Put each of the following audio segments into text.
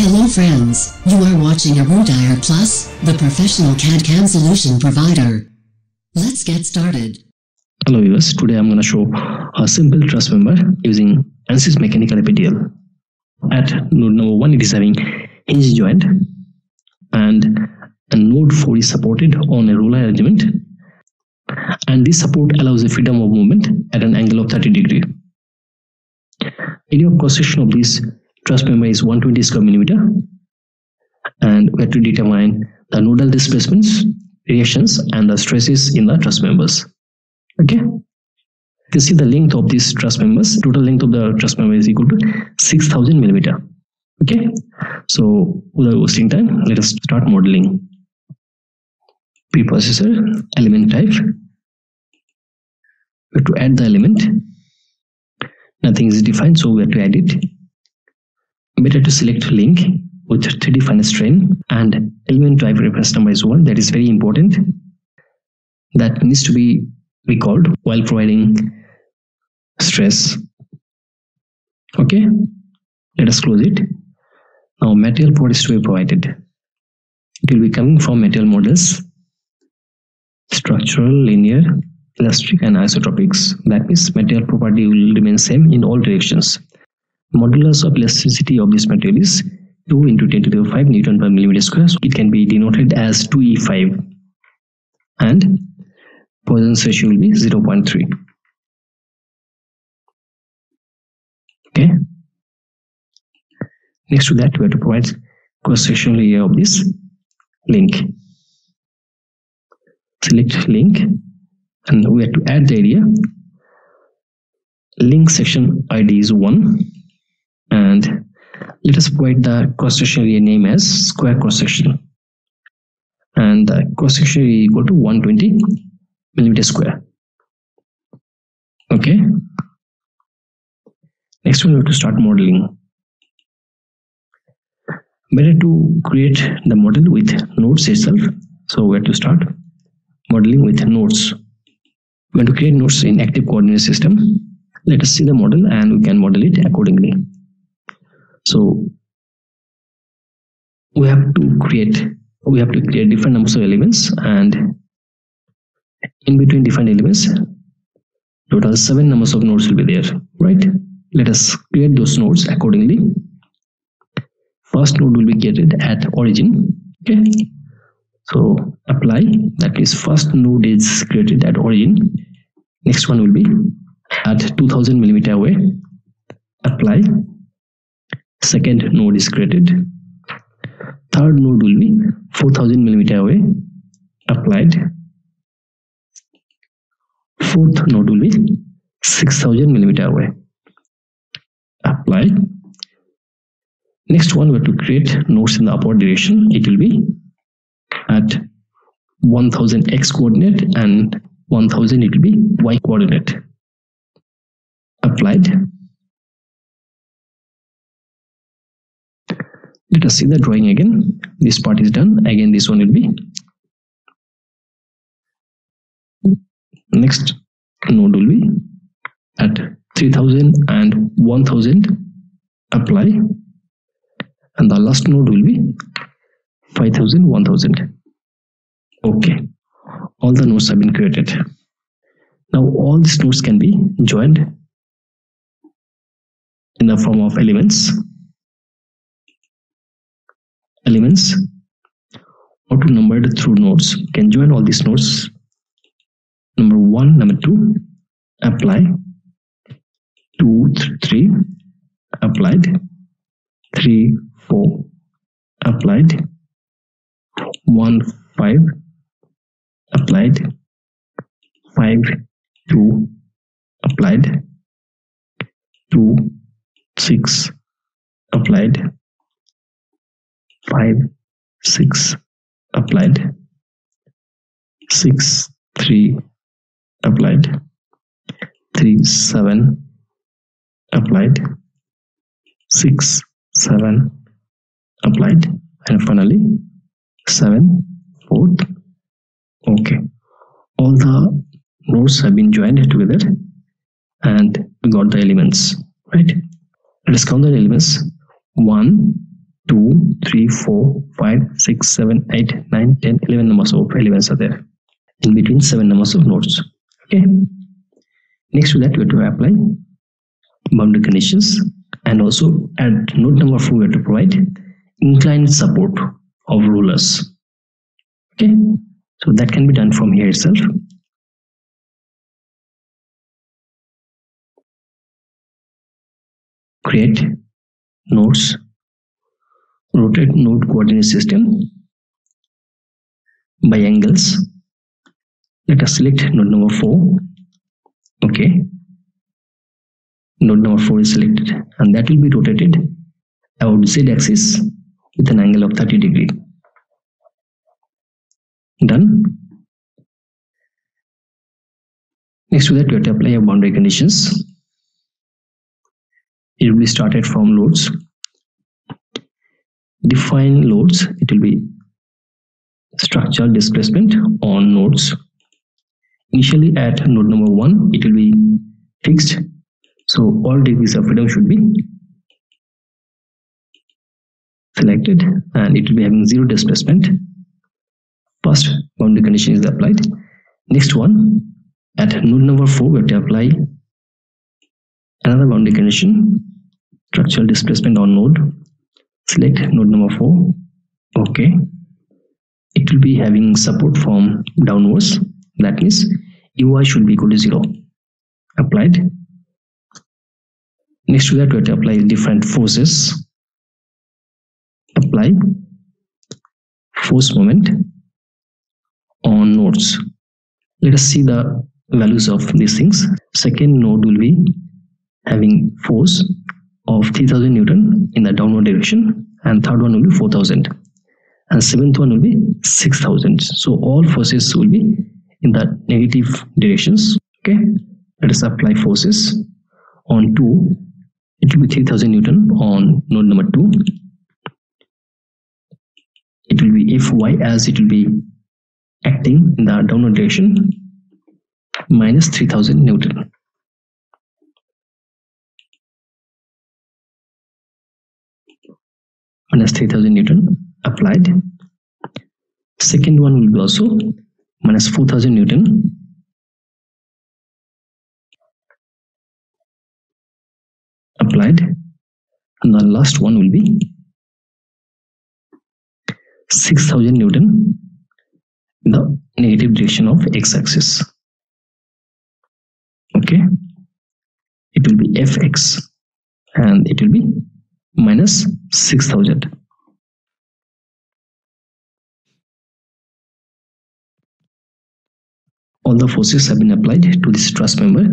Hello friends, you are watching Erudire Plus, the professional CAD-CAM solution provider. Let's get started. Hello viewers, today I'm going to show a simple truss member using ANSYS Mechanical APDL. At node number 1 it is having hinge joint and a node 4 is supported on a roller arrangement and this support allows the freedom of movement at an angle of 30 degree. In of cross section of this truss member is 120 square millimeter and we have to determine the nodal displacements, reactions and the stresses in the truss members. Okay. You see the length of these truss members, total length of the truss member is equal to 6000 millimeter. Okay. So without wasting time, let us start modeling. Preprocessor, element type. We have to add the element. Nothing is defined, so we have to add it better to select link with 3D finite strain and element type reference number is one. That is very important. That needs to be recalled while providing stress. Okay. Let us close it. Now material port is to be provided. It will be coming from material models. Structural linear elastic and isotropics. That means material property will remain same in all directions modulus of elasticity of this material is 2 into 10 to the 5 newton per millimeter square so it can be denoted as 2e5 and Poisson's ratio will be 0.3 okay. Next to that we have to provide cross-sectional area of this link. Select link and we have to add the area. Link section id is 1 and let us provide the cross-section area name as square cross-section. And the cross-section is equal to 120 millimeter square. Okay. Next one we have to start modeling. Better to create the model with nodes itself. So we have to start modeling with nodes. We want to create nodes in active coordinate system let us see the model and we can model it accordingly so we have to create we have to create different numbers of elements and in between different elements total seven numbers of nodes will be there right? Let us create those nodes accordingly. First node will be created at origin okay? So apply that is first node is created at origin. Next one will be at 2000 millimeter away. Apply second node is created. Third node will be 4000 millimeter away applied. Fourth node will be 6000 millimeter away applied. Next one we have to create nodes in the upward direction. It will be at 1000 x coordinate and 1000 it will be y coordinate applied let us see the drawing again. This part is done. Again this one will be next node will be at 3000 and 1000 apply. And the last node will be 5000 1000 okay. All the nodes have been created. Now all these nodes can be joined in the form of elements elements. Auto numbered through nodes. Can join all these nodes? Number one number two apply. Two three applied. Three four applied. One five applied. Five two applied. Two six applied 5 6 applied. 6 3 applied. 3 7 applied. 6 7 applied. And finally 7 fourth. Okay. All the nodes have been joined together and we got the elements right? Let us count the elements. 1 2, 3, 4, 5, 6, 7, 8, 9, 10, 11 numbers of elements are there. In between 7 numbers of nodes. Okay. Next to that, we have to apply boundary conditions and also at node number 4, we have to provide inclined support of rollers. Okay. So that can be done from here itself. Create nodes rotate node coordinate system by angles. Let us select node number 4 okay. Node number 4 is selected and that will be rotated about z axis with an angle of 30 degree. Done. Next to that we have to apply your boundary conditions. It will be started from loads define loads. It will be structural displacement on nodes. Initially at node number one it will be fixed. So all degrees of freedom should be selected and it will be having zero displacement. First boundary condition is applied. Next one at node number four we have to apply another boundary condition structural displacement on node select node number 4 okay. It will be having support from downwards. That means ui should be equal to 0 applied. Next to that we have to apply different forces. Apply. Force moment on nodes. Let us see the values of these things. Second node will be having force of 3000 Newton in the downward direction and third one will be 4000 and seventh one will be 6000 so all forces will be in the negative directions okay? Let us apply forces on 2 it will be 3000 newton on node number 2 it will be fy as it will be acting in the downward direction minus 3000 newton minus 3000 Newton applied. Second one will be also minus 4000 Newton. Applied. And the last one will be 6000 Newton in the negative direction of x-axis. Okay. It will be fx and it will be minus 6000 all the forces have been applied to this truss member.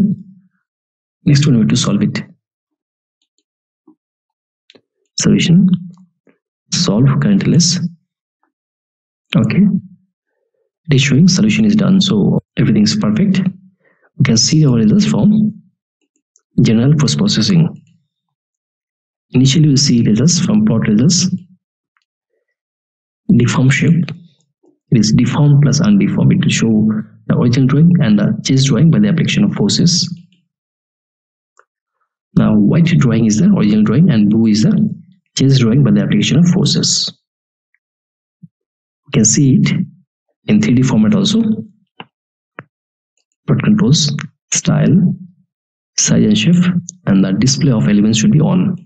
Next one we have to solve it. Solution. Solve current LS. Okay. It is showing solution is done so everything is perfect. We can see our results from general post processing Initially, we see results from plot results. Deform shape. It is deformed plus undeformed. It will show the original drawing and the chase drawing by the application of forces. Now, white drawing is the original drawing and blue is the chase drawing by the application of forces. You can see it in 3D format also. Plot controls, style, size and shape, and the display of elements should be on.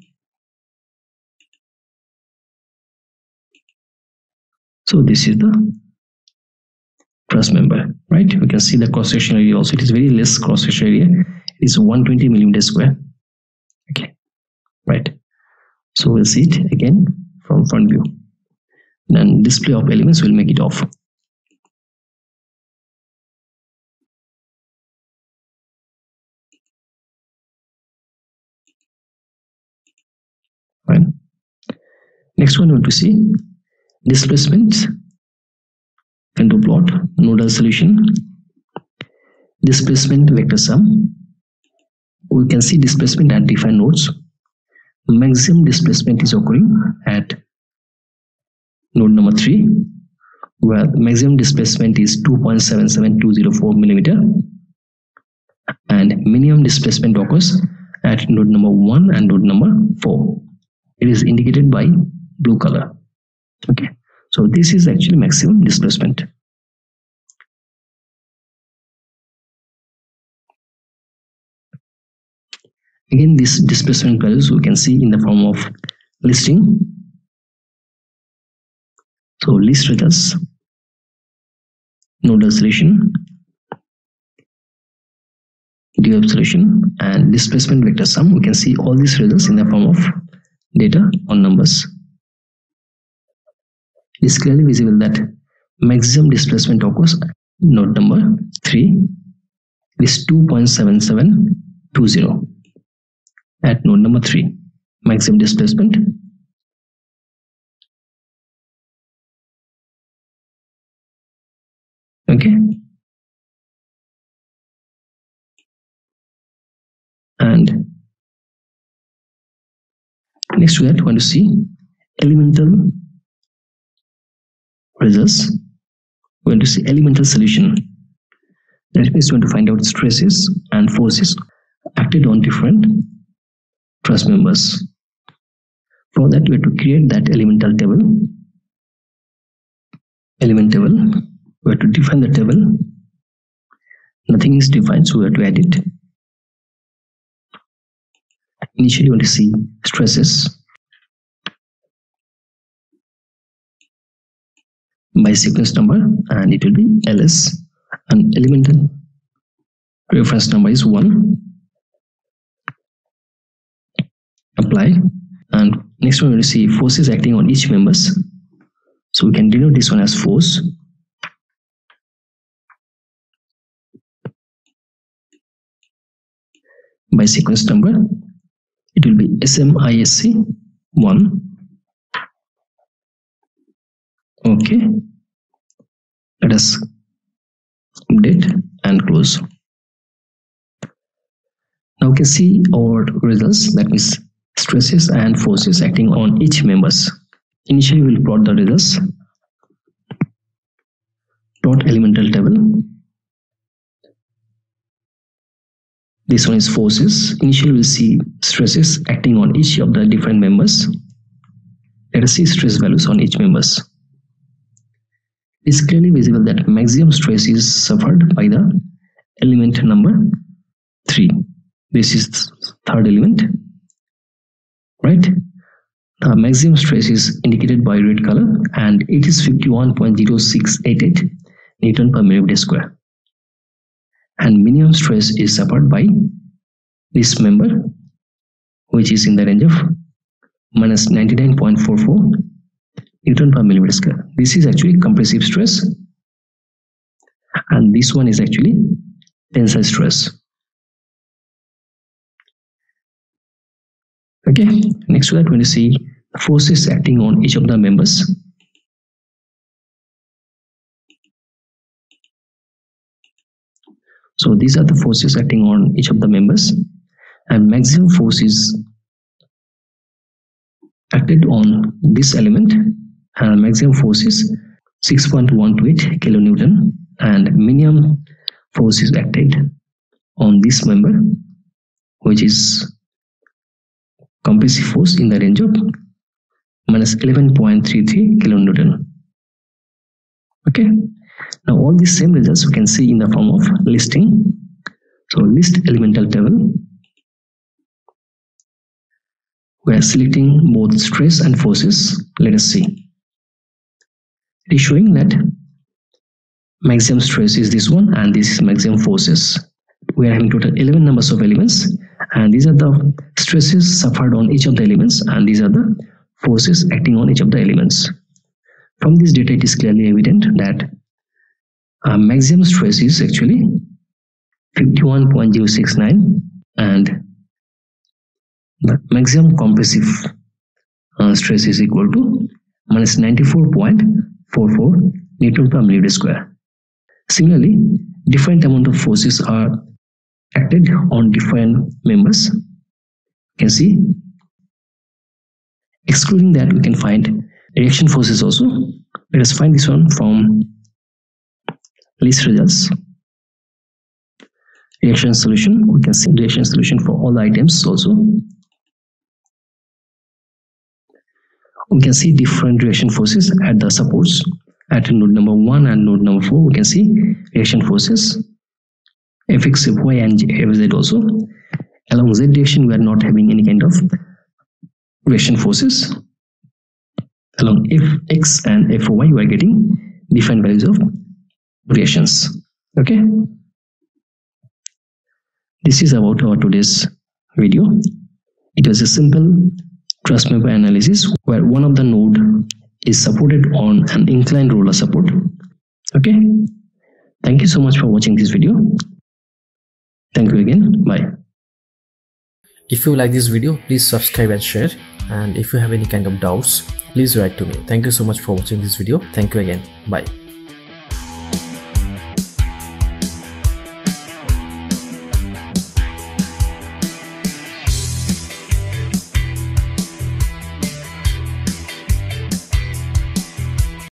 So this is the truss member, right? We can see the cross section area also. It is very less cross section area. It is 120 millimeter square. Okay, right. So we'll see it again from front view. Then display of elements will make it off. Right. Next one we want to see displacement into plot nodal solution displacement vector sum. We can see displacement at defined nodes. Maximum displacement is occurring at node number 3 where maximum displacement is 2.77204 millimeter and minimum displacement occurs at node number 1 and node number 4 it is indicated by blue color. Okay so this is actually maximum displacement. Again this displacement values we can see in the form of listing. So list results nodal solution DOF solution and displacement vector sum. We can see all these results in the form of data on numbers it is clearly visible that maximum displacement occurs at node number 3 is 2.7720 at node number 3 maximum displacement okay. And next we are going to see elemental results. We're going to see elemental solution. That means going to find out stresses and forces acted on different truss members. For that we have to create that elemental table. Element table. We have to define the table. Nothing is defined so we have to add it. Initially you want to see stresses by sequence number and it will be ls and elemental. Reference number is 1 apply. And next one we will see forces acting on each members. So we can denote this one as force. By sequence number. It will be SMISC 1 okay. Let us update and close. Now we can see our results that means stresses and forces acting on each members. Initially we'll plot the results. Plot elemental table. This one is forces. Initially we'll see stresses acting on each of the different members. Let us see stress values on each members it's clearly visible that maximum stress is suffered by the element number 3 this is third element right? The maximum stress is indicated by red color and it is 51.0688 newton per millimeter square. And minimum stress is suffered by this member which is in the range of minus 99.44 newton per millimeter square this is actually compressive stress. And this one is actually tensile stress. Okay next to that we're to see forces acting on each of the members. So these are the forces acting on each of the members. And maximum force is acted on this element and maximum force is 6.128 kilonewton and minimum force is acted on this member which is compressive force in the range of minus 11.33 kilonewton okay now all these same results we can see in the form of listing. So list elemental table. We are selecting both stress and forces. Let us see. It is showing that maximum stress is this one and this is maximum forces. We are having total 11 numbers of elements and these are the stresses suffered on each of the elements and these are the forces acting on each of the elements. From this data it is clearly evident that uh, maximum stress is actually 51.069 and the maximum compressive uh, stress is equal to minus 94.44 newton per millimeter square. Similarly, different amount of forces are acted on different members. You can see. Excluding that, we can find reaction forces also. Let us find this one from list results reaction solution we can see reaction solution for all items also we can see different reaction forces at the supports. At node number 1 and node number 4 we can see reaction forces. Fx fy and fz also. Along z direction we are not having any kind of reaction forces. Along fx and fy we are getting different values of reactions. Okay? This is about our today's video. It was a simple truss member analysis where one of the node is supported on an inclined roller support. Okay? Thank you so much for watching this video. Thank you again. Bye. If you like this video please subscribe and share. And if you have any kind of doubts please write to me. Thank you so much for watching this video. Thank you again. Bye